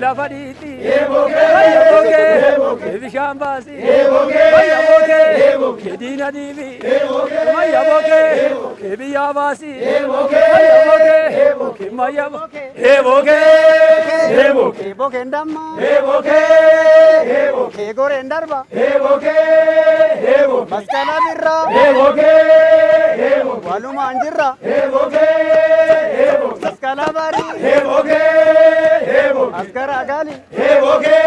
lafa dhiitii mayya bookee bishaan baasii mayya bookee diina diibii mayya bookee biyyaa baasii mayya bookee mayya bookee eebokee eebokee Eebokeen damma. eebokee Eegoreen darba. eebokee eebokee Masqala birra. eebokee Walumaan jirra. ಕರಗಲಿ ಹೇಗೋಗೆ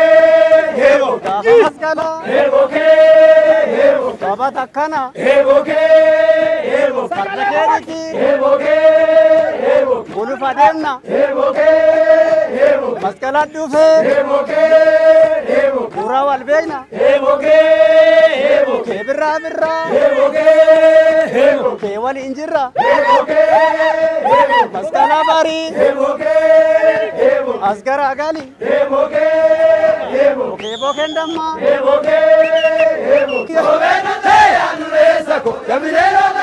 ಹೇಗೋಗ ಹಸ್ಗಲ ಹೇಗೋಗೆ ಹೇಗೋಗ ಬಾಬಾ ತಕ್ಕನ ಹೇಗೋಗೆ ಹೇಗೋಗ ಕರಗೇರಿಕಿ ಹೇಗೋಗೆ ಹೇಗೋಗ ಗುಲು ಫದೇನ್ನ ಹೇಗೋಗೆ ಹೇಗೋಗ ಮಸ್ಕಲ ಟುಫೆ ಹೇಗೋಗೆ raawal beekna. Eebokee eebokee. Eebirraa birraa. Eebokee eebokee. Kee wal hin jirra. Eebokee eebokee. Masqalaa baarii. Eebokee eebokee. Asgara agali. Eebokee eebokee. Eebokeen dammaa. Eebokee eebokee. Kopheen ta'e anu reessa ko. Dabiree laa.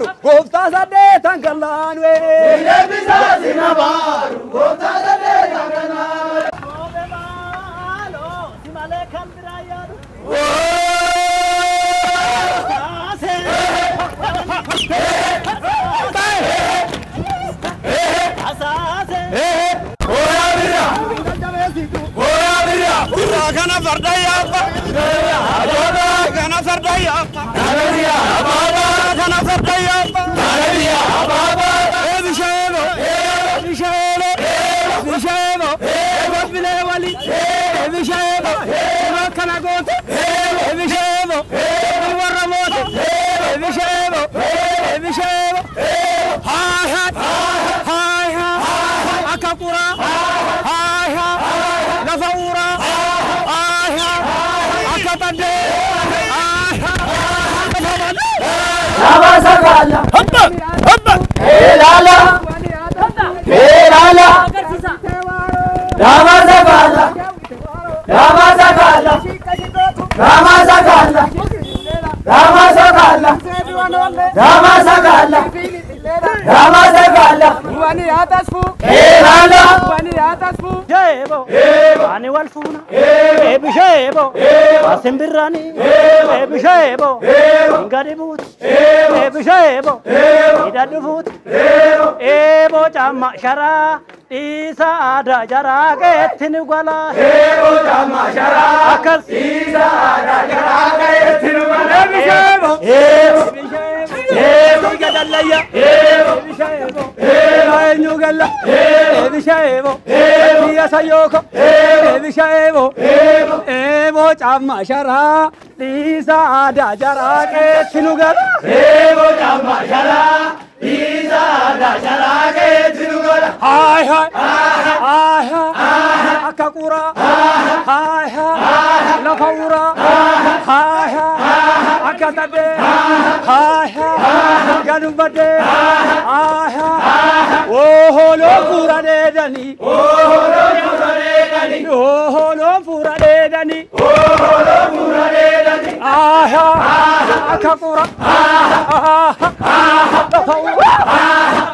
nabaru goftaa saddeetan kan laanuwe. Biyya bisaa si nabaru goftaa saddeetan. بلا ولي هبي شايبه ما كان عقوت هبي شايبه بالورا موت هبي شايبه هبي شايبه هاي هاي هاي هاي أكبرا هاي هاي لفورا هاي هاي أكبر لا ما سكالا هبا هبا لا لا Rama saka Allah Rama saka Allah Rama saka Allah Rama አጠስፉ ኤባሎ ወኒ አጠስፉ ጀቦ አኒ ወልፉና ኤብሸቦ አስምብራኒ ኤብሸቦ እንጋዲቡት ኤብሸቦ ይዳድፉት ኤቦ ጫማ ሸራ! ጢሳ አዳ ጀራ ቀየትን ጓላ! ኤቦ ጫማ ሸራ! አከስ ጢሳ አዳ ጀራ ቀየትን ጓላ! ኤብሸቦ Evo gadalaya, Evo Evo, Evo galla, Evo Evo, Evo yasayoko, Evo Evo, Evo Evo ጫማ ሸራ ሊሳ አዳ ጀራ ቄትኑ ገላ Evo ጫማ ሸራ ሊሳ አዳ ጀራ ቄትኑ ገላ ሃይ ሃይ ሃይ ሃይ አካቁራ ሃይ ሃይ ለፈውራ ሃይ ሃይ كتبي هاي هاي قالوا بدي هاي هاي وهو لو فورا داني وهو لو فورا داني وهو لو فورا داني وهو لو فورا داني آه آه كفورا آه آه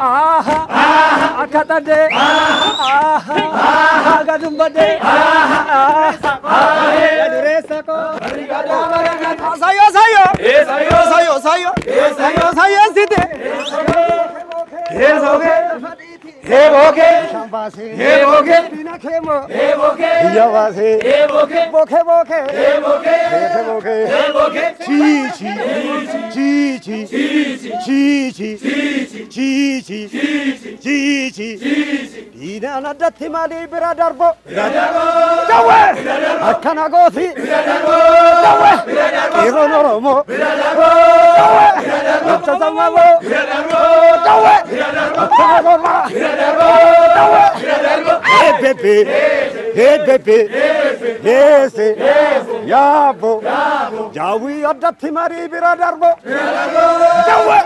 آه آه كتبي آه آه قالوا بدي آه آه دريسكو دريسكو 지, 지, 지, 지. Diinaan addatti maalii bira darbo. Dawwe. Akkana gooti. Dawwe. Dhiiroon Oromoo. Dawwe. Gocha sammamoo. Dawwe. Akkana goota. Dawwe. Heebebe. Heebebe. Heese. Yaabo. Jawi ada timari bira darbo. Jawa.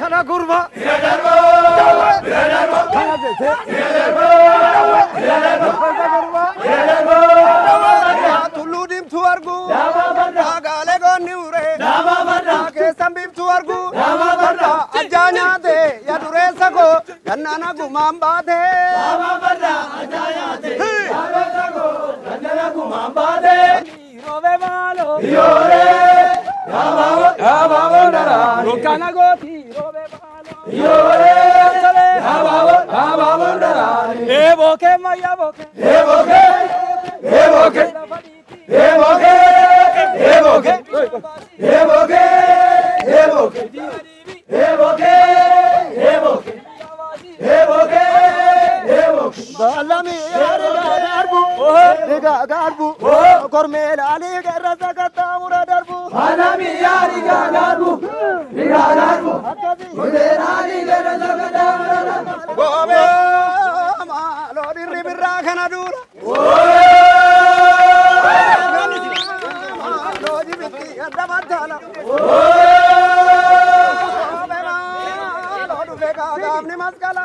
Kana gurma. Jawa. Kana jese. Jawa. Kana gurma. Jawa. Tuludim tuargu. Agale go niure. Ake sambim tuargu. Ajanya de ya dure sago. Ganana gumamba de. Ajanya de. Ganana gumamba de. Robe malo. Kana goti. Robe malo. E boke maya boke. Baalami यारी गागानु गागानु मुझे रानी ले रजग जावरन गोवे मालो दिर्री बिर्रा खना दूरा। मालो जी बिट्टी अड्डा मत जाना गोवे मालो दुबे गागा अपने मस्कला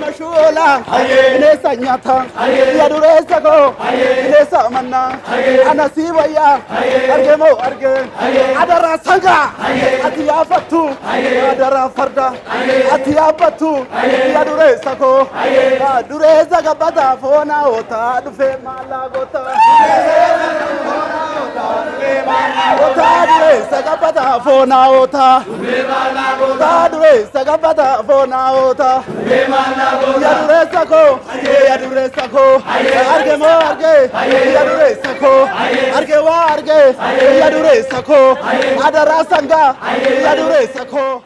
Mashuula. Bineensa nyaata. Biyya dureessa koo. Bineensa amannaa. Ana sii wayyaa. Argee moo argee. Adaraa sangaa. Ati yaafattu. Adaraa farda. Ati yaabbattu. Biyya dureessa koo. Dureessa gabbataa foonaa ootaa dhufee maallaa gootaa. Ootaa dureessa gabbataa foonaa ootaa. Ootaa dureessa gabbataa foonaa ootaa. Ya dureessa koo, ya dureessa koo, arge moo arge, ya dureessa koo, arge waa arge, ya dureessa koo, adaraa sangaa, ya dureessa koo.